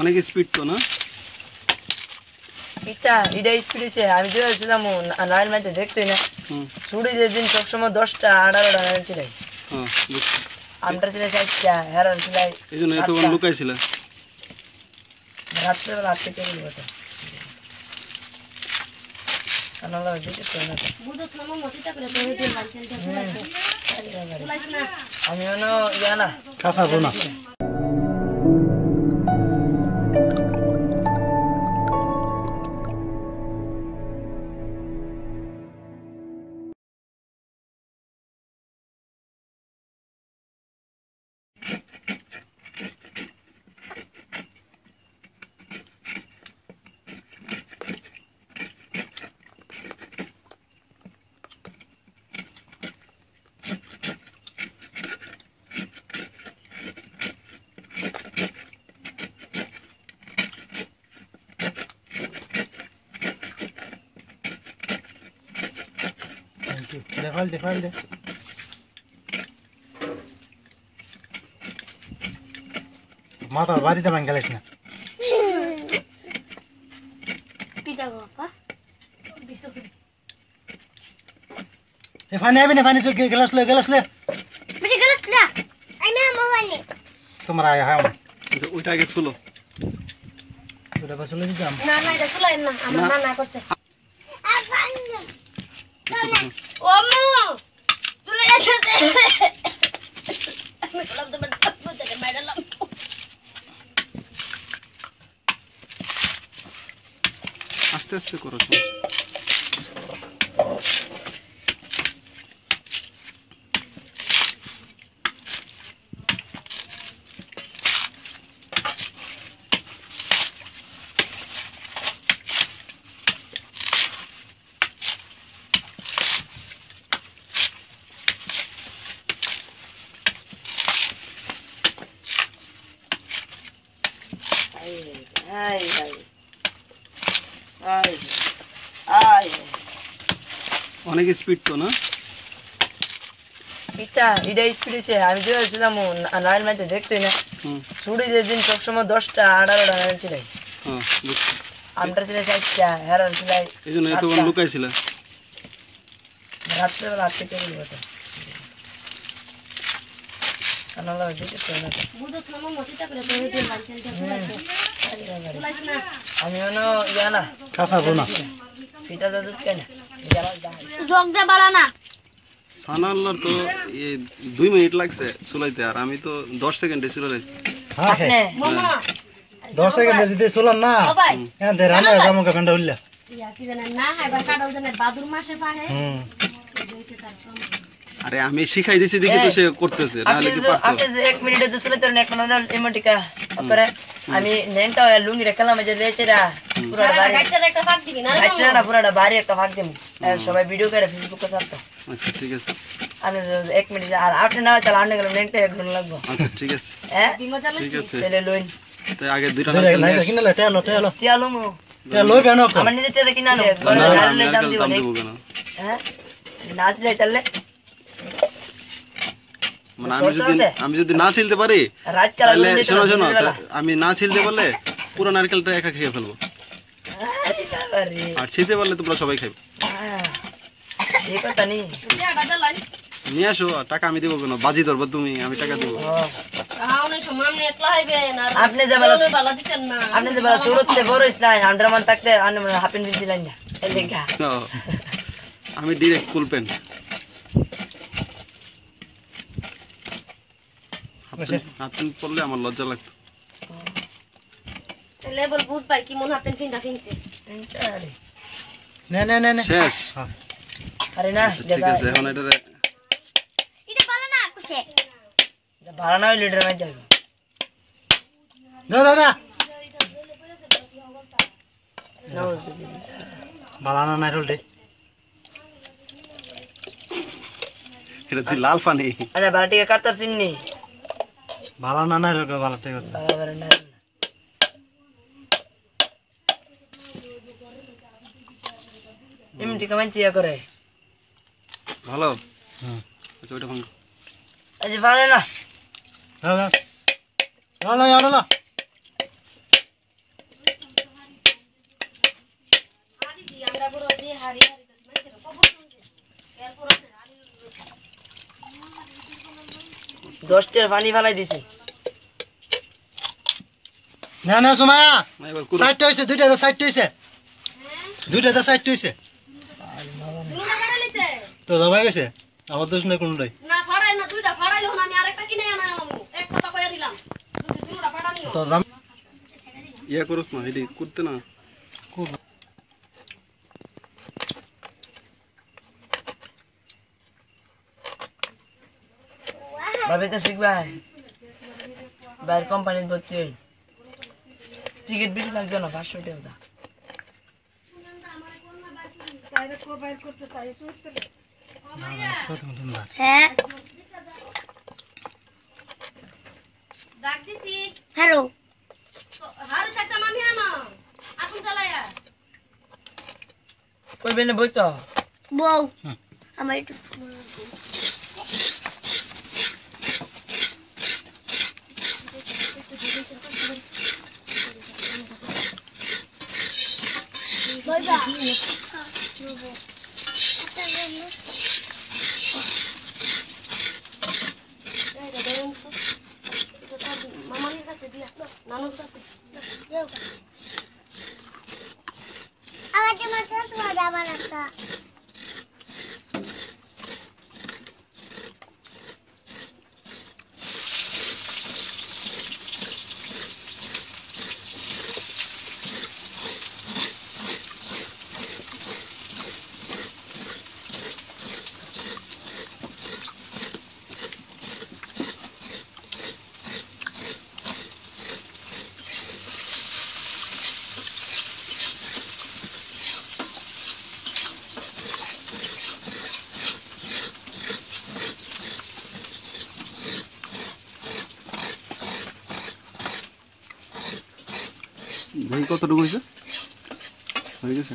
অনেক স্পিড তো না? ইটা এটা স্পিড হয়েছে আমি যে ছিলাম নারায়ণ মাঝে দেখতোই না। ছুটি যে দিন সবসময় দশটা নারায়ণ ছিলাই। হ্যাঁ আমটা ছিল চারটা হেরান ছিলাই এই জন্য এতক্ষণ লুকাইছিল। রাত্রেবেলা আজকে কে বলব তো কানালা দেখে তো না তো। বুঝোস না করে তো হইতে পারছেন তুলাইছ না আমি মনে না দেখাল দেখাল দে মাথা বাড়িতে ভাঙ গেলিস না ফানি আবি না ফানি চোখ গেলাস লে গেলাস লে না তোমার আয় আচ্ছা ওইটা আগে ছিল বাস চলে দিতাম না না এটা তুলাই না আমার না। নানা করছে এতটুকু। ও মো তুলে গেছে আমি কলাম তো বড় বড় বাইরে লাম আস্তে আস্তে অনেক স্পিড তো না? ইটা এটা স্পিড হয়েছে আমি যে ছিলাম নারায়ণ মাঝে দেখতোই না হুম। ছুটি যে দিন সবসময় দশটা আঠারোটা নারায়ণ ছিলাই হ্যাঁ আমটা ছিল চারটা হেরান ছিলাই এই জন্য এতক্ষণ সাতটা। লুকাইছিল রাত্রেবেলা আজকে কে বলব তো কানালা দেখে না তো। না তো না আমি মনে ইয়া না। কাঁচা বোনা। কেন জগটা বাড়া না। সানাল্লার তো দুই মিনিট লাগছে চুলাইতে আর আমি তো দশ সেকেন্ডে চুলা হ্যাঁ আপনি মামা। দশ সেকেন্ডে যদি চলান না হ্যাঁ রান্না জামু উল্লা। আরে আমি শিখাই দিছি দেখি তো সে করতেছে নাহলে কি যে- পারতো। আপনি যে এক মিনিটে তো চলে তরেন এখন ইমোটিকা করে। আমি নেনটা লুঙ্গি রেখালাম যে লেছেরা পুরোটা বাড়ি গাইটার একটা ফাঁক দিবি না না পুরোটা বাড়ি একটা ভাগ দেবো সবাই ভিডিও করে ফেসবুকে ছাড়তো। আচ্ছা ঠিক আছে। আমি এক মিনিট আর আপনি না তাহলে গেলাম নেনটা এক ঘণ্টা লাগবো। আচ্ছা ঠিক আছে। হ্যাঁ ঠিক আছে। তাহলে লইন তাই আগে দুইটা মো। তে লই বেন কো আমার টাকা কিনা নে না, না, দাম দিব কেন? হ্যাঁ? তাহলে। মানে আমি যদি আমি যদি না ছিলতে পারি তাহলে শোনো শোনো আমি না ছিলতে পারলে পুরো নারকেলটা একা খেয়ে ফেলব। আর ছিলতে পারলে তোমরা সবাই খাবে এই কথা নেই নিয়ে আসো টাকা আমি দেবো কেন? বাজি ধরবো তুমি আমি টাকা দেবো। আপনি যে বেলা আপনি যে বেলা সুরততে বড় নাই আন্ডারমান থাকতে আন্ডার হাফ প্যান্ট দিলেন না। আমি direct full pant half pant পরলে আমার লজ্জা লাগতো। লেভেল বুঝ পাই কি মন হাতেন ফিন্দা ফিনছে নে নে নে নে। শেষ। আরে না আচ্ছা, ঠিক আছে এখন এটা এটা ভালো না কুছে ভাড়া না লিটার মাই যাবে দা দাদা বালানা নাই রোল দে এটা তুই লাল পানি। আরে বারো টিকা কাটতার চিননি? বালানা নাই রোল ঠিক আছে না এমনি কেমন চিয়া করে। ভালো? আচ্ছা ওটা दस टी फानी फल ना ना सुमाया साठ टाइम तो साठ तो তো জামাই গেছে? আমার দোষ নেই কোনটাই। না ফাড়াই না দুইটা ফাড়াইলো না আমি আরেকটা কিনে আনা এক কথা কইয়া দিলাম নিও তো জাম ইয়া করস না এটি করতে না। ভাবে তো শিখবা? বাইরের কোম্পানির ভর্তি হই। টিকিট বেশি লাগবে না পাঁচশো টাকা হ্যাঁ ডাক দিছি হ্যালো হারু চাচা মামি আনো আগুন জ্বালায়া কই বেনে বই তো বউ আমার একটু মামার কাছে আমার তোমার চশমা আমার একটা ভাই কতটুকু হয়েছে? হয়ে গেছে?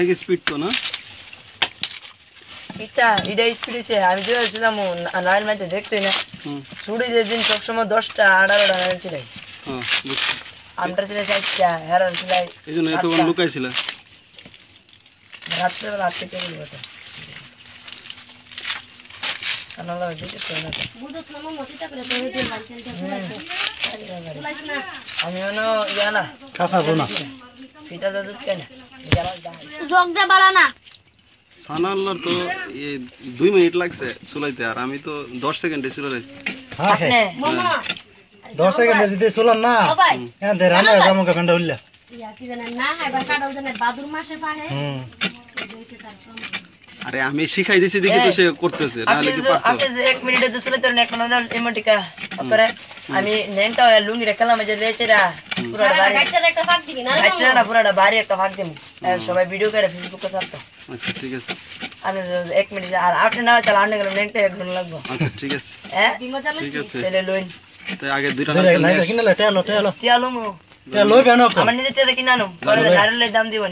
অনেক স্পিড তো না? ইটা এটা স্পিড হয়েছে আমি যে ছিলাম নারায়ণ মাঝে দেখতে না ছুটি যে দিন সবসময় দশটা আঠারোটা নারায়ণ ছিল হ্যাঁ বুঝছি। আমটা ছিল চারটা হেরন ছিল এই জন্য এত লুকাইছিল? রাত্রেবেলা আজকে টেবিল বটে কানালা দেখে তো না তো। বুঝছ না মামা চিন্তা করে তো হইতে বাড়িতে ফুলাইছে ফুলাইছে না আমি মনে ইয়া না কাঁচা বোনা। ফিটা তো দুধ কেন যারা যায় জগটা বাড়া না। সানাল্লার তো এ দুই মিনিট লাগছে চুলাইতে আর আমি তো দশ সেকেন্ডে চুলে রাখছি হ্যাঁ। হ্যাঁ। দশ সেকেন্ডে যদি চলান না হ্যাঁ দে রান্না জামা কাপড়টা উল্লা। না এবার বাদুর মাসে পাহে। হুম। আরে আমি শিখাই দিছি দেখি তো সে করতেছে নাহলে কি পারতো? আপনি যদি এক মিনিটে তো চলে তোর একটা নানা ইমোটিকা করে আমি নেনটা লুঙ্গি রেখালাম যে লেছেরা পুরাটা বাড়ি গাইটার একটা ফাঁক দিবি না মামু? গাইটা পুরাটা বাড়ি একটা ভাগ দিম সবাই ভিডিও করে ফেসবুকে ছাড়তো আচ্ছা ঠিক আছে। আমি যদি এক মিনিট আর আপনি না তাহলে আনতে গেলে নেনটা এক ঘণ্টা লাগবো। আচ্ছা ঠিক আছে। হ্যাঁ? ঠিক আছে। তাহলে লইন। তাই আগে দুইটা নিয়ে কিনে লো টেলো টেলো তিয়ালো মো লই বেনো আমার নিজের টেলে কিনানো পরে নারকেলের দাম দিব